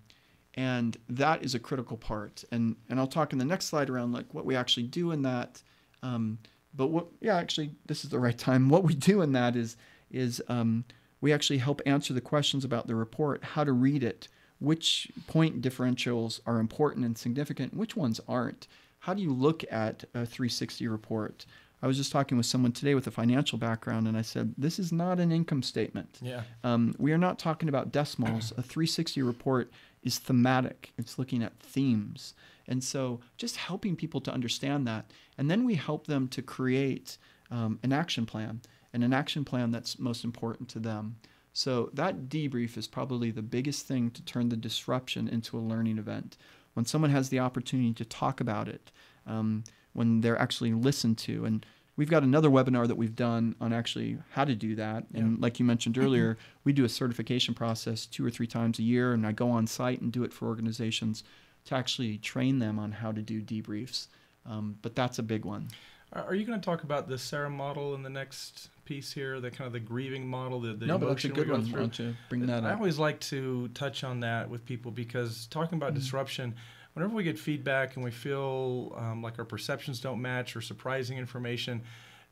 and that is a critical part. And, and I'll talk in the next slide around like what we actually do in that. Um, but what, yeah, actually, this is the right time. <laughs> What we do in that is is um, we actually help answer the questions about the report, how to read it, which point differentials are important and significant, which ones aren't. How do you look at a 360 report? I was just talking with someone today with a financial background, and I said, This is not an income statement. Yeah. Um, we are not talking about decimals. a 360 report is thematic, it's looking at themes. And so just helping people to understand that. And then we help them to create um, an action plan and an action plan that's most important to them. So that debrief is probably the biggest thing to turn the disruption into a learning event. When someone has the opportunity to talk about it, um, when they're actually listened to, and we've got another webinar that we've done on actually how to do that. And yeah. like you mentioned earlier, we do a certification process two or three times a year, and I go on site and do it for organizations to actually train them on how to do debriefs. Um, but that's a big one. Are you going to talk about the SARA model in the next piece here, the kind of the grieving model, the, the no, but that's a good one. Through? Why don't you bring that I up? I always like to touch on that with people because talking about mm-hmm. disruption, whenever we get feedback and we feel um, like our perceptions don't match or surprising information,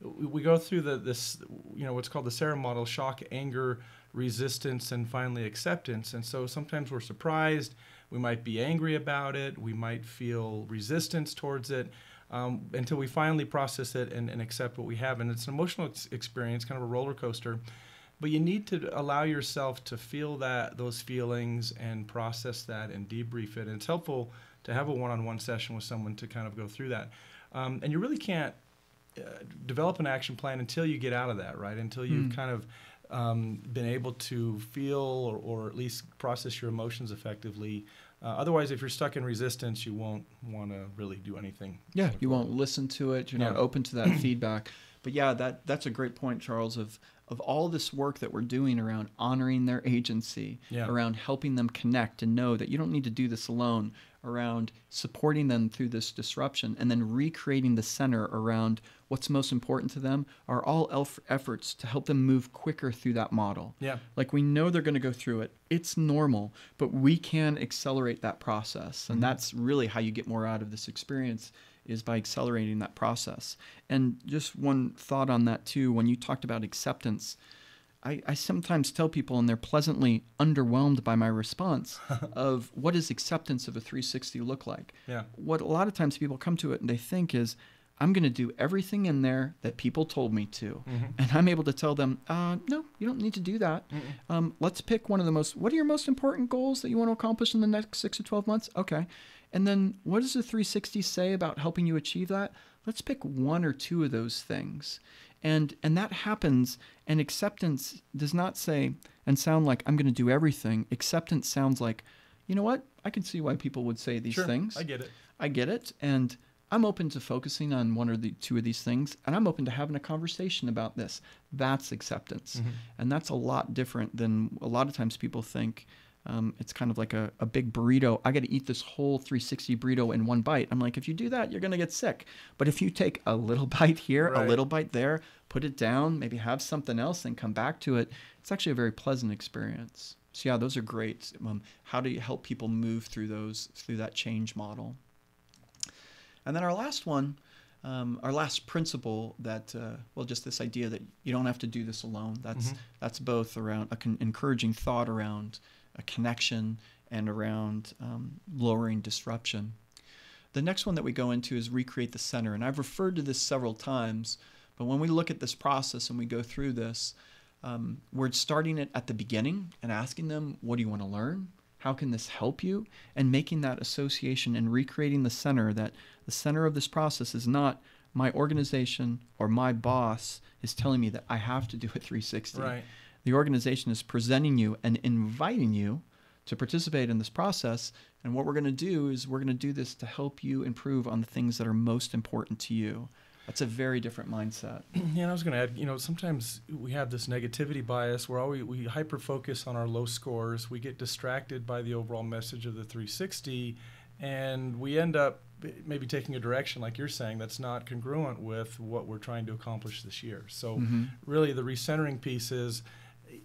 we go through the this you know what's called the SARA model: shock, anger, resistance, and finally acceptance. And so sometimes we're surprised. We might be angry about it. We might feel resistance towards it um, until we finally process it and, and, accept what we have. And it's an emotional ex- experience, kind of a roller coaster. but you need to allow yourself to feel that those feelings and process that and debrief it. And it's helpful to have a one-on-one session with someone to kind of go through that. Um, and you really can't uh, develop an action plan until you get out of that, right? Until you've Mm. kind of um, been able to feel or, or at least process your emotions effectively. Uh, otherwise, if you're stuck in resistance, you won't want to really do anything. Yeah, you won't listen to it. You're not open to that <clears throat> feedback. But yeah, that that's a great point, Charles. Of of all this work that we're doing around honoring their agency, Yeah. around helping them connect and know that you don't need to do this alone, around supporting them through this disruption, and then recreating the center around what's most important to them, are all elf efforts to help them move quicker through that model. Yeah. Like we know they're going to go through it. It's normal, but we can accelerate that process. And mm-hmm. that's really how you get more out of this experience is by accelerating that process. And just one thought on that too, when you talked about acceptance, I, I sometimes tell people, and they're pleasantly underwhelmed by my response <laughs> of what does acceptance of a 360 look like? Yeah. What a lot of times people come to it and they think is, I'm going to do everything in there that people told me to. And I'm able to tell them, uh, no, you don't need to do that. Um, let's pick one of the most, what are your most important goals that you want to accomplish in the next six to 12 months? Okay. And then what does the 360 say about helping you achieve that? Let's pick one or two of those things. And, and that happens, and acceptance does not say and sound like I'm going to do everything. Acceptance sounds like, you know what? I can see why people would say these Sure. things. I get it. I get it, and I'm open to focusing on one or the two of these things, and I'm open to having a conversation about this. That's acceptance, and that's a lot different than a lot of times people think. Um, it's kind of like a, a big burrito. I got to eat this whole 360 burrito in one bite. I'm like, if you do that, you're going to get sick. But if you take a little <laughs> bite here, a little bite there, put it down, maybe have something else, and come back to it, it's actually a very pleasant experience. So yeah, those are great. Um, how do you help people move through those through that change model? And then our last one, um, our last principle that, uh, well, just this idea that you don't have to do this alone. That's Mhm. that's both around encouraging thought around a connection and around um, lowering disruption. The next one that we go into is recreate the center, and I've referred to this several times. But when we look at this process and we go through this, um, we're starting it at the beginning and asking them, "What do you want to learn? How can this help you?" And making that association and recreating the center. That the center of this process is not my organization or my boss is telling me that I have to do a 360. Right. The organization is presenting you and inviting you to participate in this process. And what we're going to do is we're going to do this to help you improve on the things that are most important to you. That's a very different mindset. <clears throat> Yeah, and I was going to add, you know, sometimes we have this negativity bias where we, we hyper focus on our low scores. We get distracted by the overall message of the 360, and we end up maybe taking a direction, like you're saying, that's not congruent with what we're trying to accomplish this year. So, Mhm. really, the recentering piece is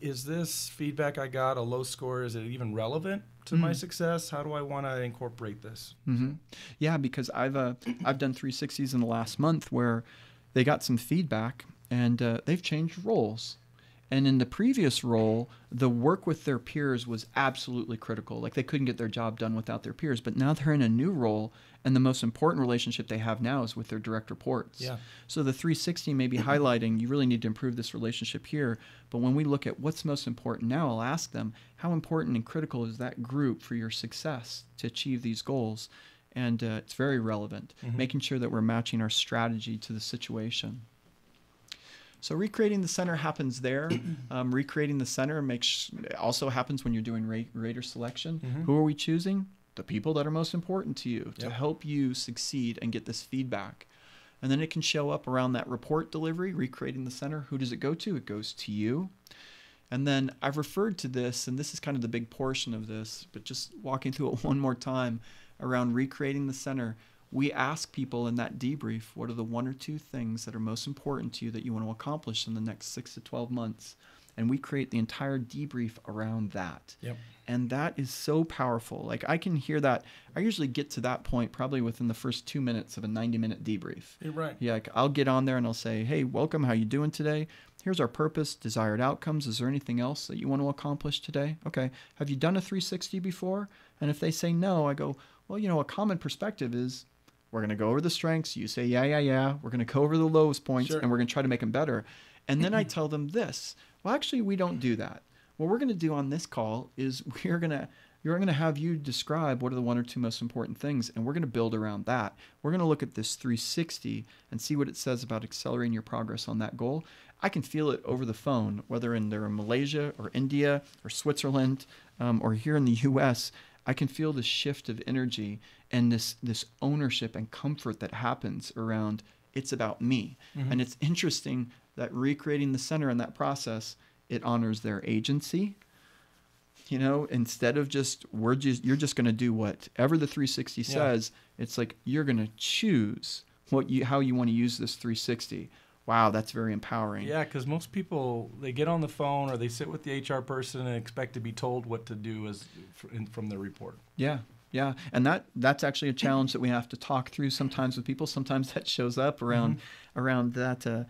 is this feedback I got a low score? Is it even relevant to my Mhm. success? How do I want to incorporate this? hmm Yeah, because I've uh, I've done 360s in the last month where they got some feedback and uh, they've changed roles. And in the previous role, the work with their peers was absolutely critical. Like they couldn't get their job done without their peers. But now they're in a new role, and the most important relationship they have now is with their direct reports. Yeah. So the 360 may be highlighting you really need to improve this relationship here. But when we look at what's most important now, I'll ask them how important and critical is that group for your success to achieve these goals. And uh, it's very relevant, Mhm. making sure that we're matching our strategy to the situation. So recreating the center happens there. <clears throat> Um, recreating the center makes also happens when you're doing ra- rater selection. Mhm. Who are we choosing? The people that are most important to you to Yep. help you succeed and get this feedback. And then it can show up around that report delivery, recreating the center. Who does it go to? It goes to you. And then I've referred to this, and this is kind of the big portion of this, but just walking through it <laughs> one more time around recreating the center. We ask people in that debrief what are the one or two things that are most important to you that you want to accomplish in the next six to 12 months. And we create the entire debrief around that. Yep. And that is so powerful. Like I can hear that. I usually get to that point probably within the first two minutes of a 90 minute debrief. You're right. Yeah, like I'll get on there and I'll say, "Hey, welcome. How you doing today? Here's our purpose, desired outcomes. Is there anything else that you want to accomplish today? Okay. Have you done a 360 before? And if they say no, I go, "Well, you know, a common perspective is we're going to go over the strengths. You say, yeah, yeah, yeah. We're going to go over the lowest points, Sure. and we're going to try to make them better." And then I tell them this. Well, actually, we don't do that. What we're going to do on this call is <laughs> we're going to you're going to have you describe what are the one or two most important things, and we're going to build around that. We're going to look at this 360 and see what it says about accelerating your progress on that goal. I can feel it over the phone, whether in there in Malaysia or India or Switzerland um, or here in the U.S. I can feel this shift of energy and this this ownership and comfort that happens around it's about me. Mm-hmm. And it's interesting that recreating the center in that process, it honors their agency. You know, instead of just we're just you're just going to do whatever the 360 yeah. says, it's like you're going to choose what you how you want to use this 360 wow, that's very empowering. Yeah, because most people they get on the phone or they sit with the HR person and expect to be told what to do as from the report. Yeah, yeah, and that that's actually a challenge that we have to talk through sometimes with people. Sometimes that shows up around mm-hmm. around that. Uh,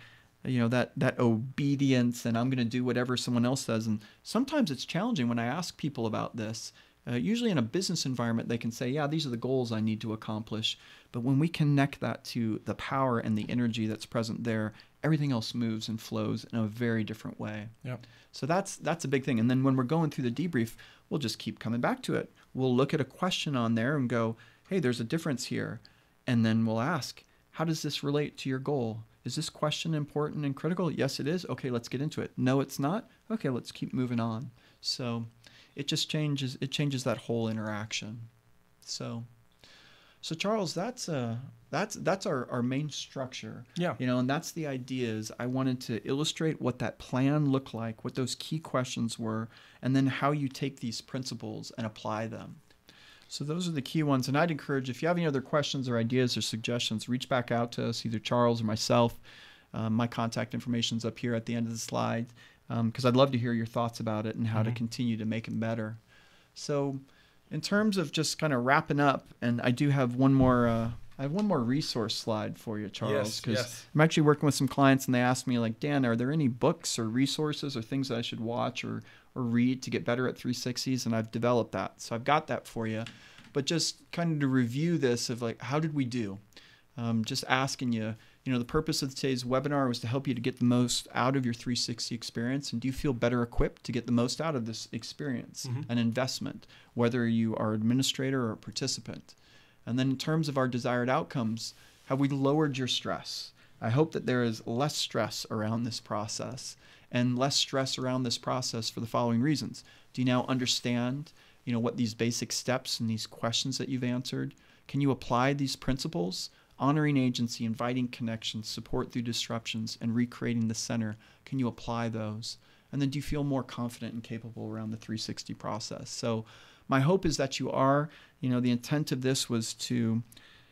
you know that that obedience and i'm going to do whatever someone else says and sometimes it's challenging when i ask people about this uh, usually in a business environment they can say yeah these are the goals i need to accomplish but when we connect that to the power and the energy that's present there everything else moves and flows in a very different way. Yep. So that's that's a big thing. And then when we're going through the debrief, we'll just keep coming back to it. We'll look at a question on there and go, "Hey, there's a difference here." And then we'll ask, "How does this relate to your goal? Is this question important and critical?" Yes, it is. Okay, let's get into it. No, it's not. Okay, let's keep moving on. So it just changes it changes that whole interaction. So so Charles, that's uh that's that's our, our main structure. Yeah. You know, and that's the ideas. I wanted to illustrate what that plan looked like, what those key questions were, and then how you take these principles and apply them. So those are the key ones. And I'd encourage if you have any other questions or ideas or suggestions, reach back out to us, either Charles or myself. Um, my contact information is up here at the end of the slide because um, I'd love to hear your thoughts about it and how mm-hmm. to continue to make it better. So in terms of just kind of wrapping up, and I do have one more. Uh, I have one more resource slide for you, Charles, because yes, yes. I'm actually working with some clients, and they asked me like, Dan, are there any books or resources or things that I should watch or or read to get better at 360s? And I've developed that, so I've got that for you. But just kind of to review this of like, how did we do? Um, just asking you, you know, the purpose of today's webinar was to help you to get the most out of your 360 experience. And do you feel better equipped to get the most out of this experience mm-hmm. and investment, whether you are administrator or participant? And then in terms of our desired outcomes, have we lowered your stress? I hope that there is less stress around this process and less stress around this process for the following reasons. Do you now understand, you know, what these basic steps and these questions that you've answered? Can you apply these principles? honoring agency, inviting connections, support through disruptions, and recreating the center. Can you apply those? And then do you feel more confident and capable around the 360 process? So, my hope is that you are. You know, the intent of this was to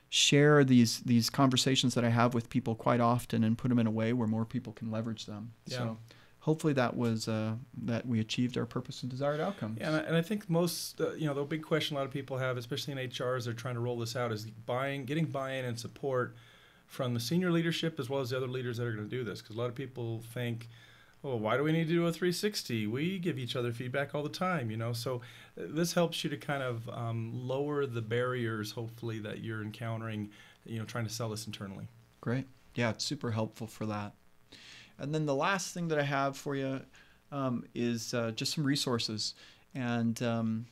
share these these conversations that I have with people quite often and put them in a way where more people can leverage them. Yeah. So hopefully that was uh, that we achieved our purpose and desired outcome. Yeah, and I, and I think most uh, you know the big question a lot of people have, especially in HR, as they're trying to roll this out, is buying, getting buy-in and support from the senior leadership as well as the other leaders that are going to do this. Because a lot of people think, oh, why do we need to do a 360? We give each other feedback all the time, you know. So uh, this helps you to kind of um, lower the barriers, hopefully, that you're encountering, you know, trying to sell this internally. Great. Yeah, it's super helpful for that. And then the last thing that I have for you um, is uh, just some resources. And um,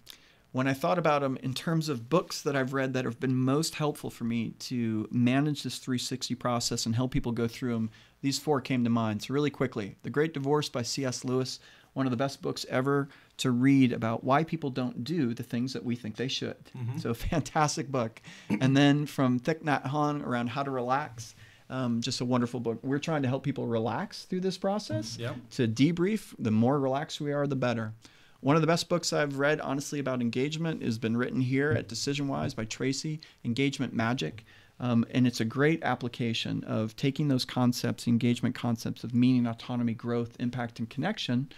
when I thought about them in terms of books that I've read that have been most helpful for me to manage this 360 process and help people go through them, these four came to mind. So, really quickly The Great Divorce by C.S. Lewis, one of the best books ever to read about why people don't do the things that we think they should. Mm-hmm. So, <laughs> fantastic book. and then from Thich Nhat Hanh around how to relax. Um, just a wonderful book. We're trying to help people relax through this process. Yep. To debrief, the more relaxed we are, the better. One of the best books I've read, honestly, about engagement has been written here at DecisionWise by Tracy, Engagement Magic. Um, and it's a great application of taking those concepts, engagement concepts of meaning, autonomy, growth, impact, and connection,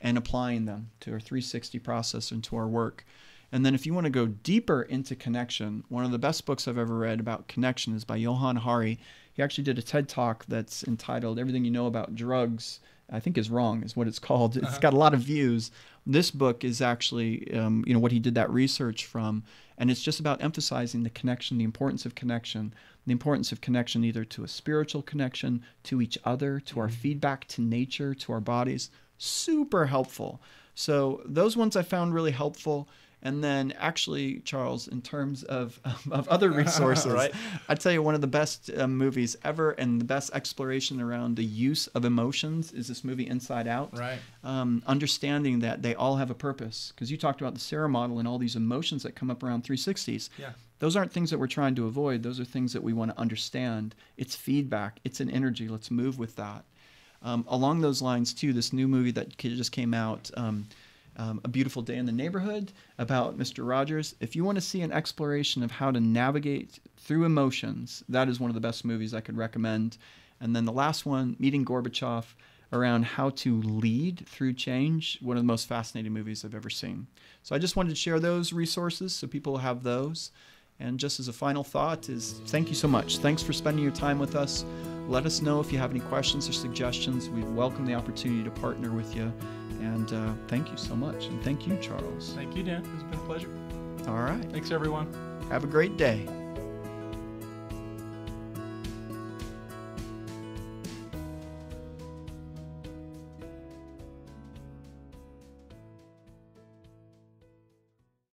and applying them to our 360 process and to our work. And then if you want to go deeper into connection, one of the best books I've ever read about connection is by Johann Hari. He actually did a TED talk that's entitled Everything You Know About Drugs. I think is wrong is what it's <laughs> called. It's Uh-huh. got a lot of views. This book is actually, um, you know, what he did that research from, and it's just about emphasizing the connection, the importance of connection, the importance of connection either to a spiritual connection, to each other, to our feedback to nature, to our bodies. Super helpful. So those ones I found really helpful. And then actually, Charles, in terms of, <laughs> of other <laughs> resources, Right. I'd tell you one of the best uh, movies ever and the best exploration around the use of emotions is this movie Inside Out. Right. Um, understanding that they all have a purpose. Because you talked about the SARA model and all these emotions that come up around 360s. Yeah. Those aren't things that we're trying to avoid. Those are things that we want to understand. It's feedback, it's an energy. Let's move with that. Um, along those lines, too, this new movie that just came out, um, um, A Beautiful Day in the Neighborhood, about Mr. Rogers. If you want to see an exploration of how to navigate through emotions, that is one of the best movies I could recommend. And then the last one, Meeting Gorbachev, around how to lead through change, one of the most fascinating movies I've ever seen. So I just wanted to share those resources so people have those. And just as a final thought is thank you so much. Thanks for spending your time with us. Let us know if you have any questions or suggestions. We welcome the opportunity to partner with you. And uh, thank you so much. And thank you, Charles. Thank you, Dan. It's been a pleasure. All right. Thanks, everyone. Have a great day.